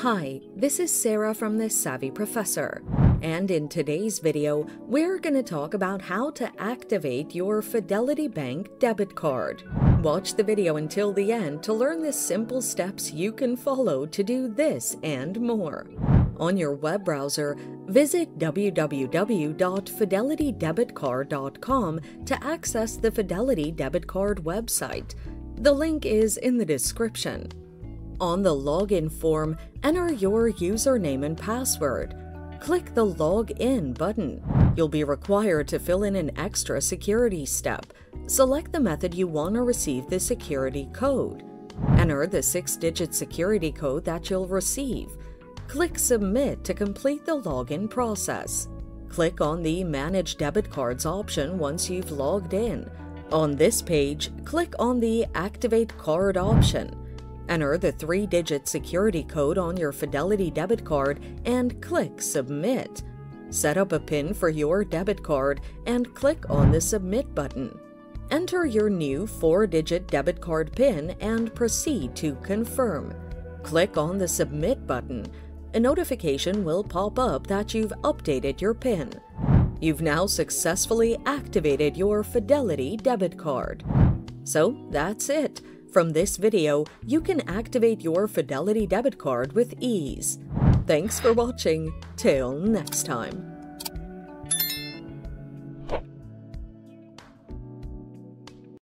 Hi, this is Sarah from The Savvy Professor, and in today's video, we're going to talk about how to activate your Fidelity Bank debit card. Watch the video until the end to learn the simple steps you can follow to do this and more. On your web browser, visit www.fidelitydebitcard.com to access the Fidelity Debit Card website. The link is in the description. On the login form, enter your username and password. Click the Log In button. You'll be required to fill in an extra security step. Select the method you want to receive the security code. Enter the six digit security code that you'll receive. Click Submit to complete the login process. Click on the Manage Debit Cards option once you've logged in. On this page, click on the Activate Card option. Enter the three digit security code on your Fidelity debit card and click Submit. Set up a PIN for your debit card and click on the Submit button. Enter your new four digit debit card PIN and proceed to confirm. Click on the Submit button. A notification will pop up that you've updated your PIN. You've now successfully activated your Fidelity debit card. So that's it. From this video, you can activate your Fidelity debit card with ease. Thanks for watching. Till next time.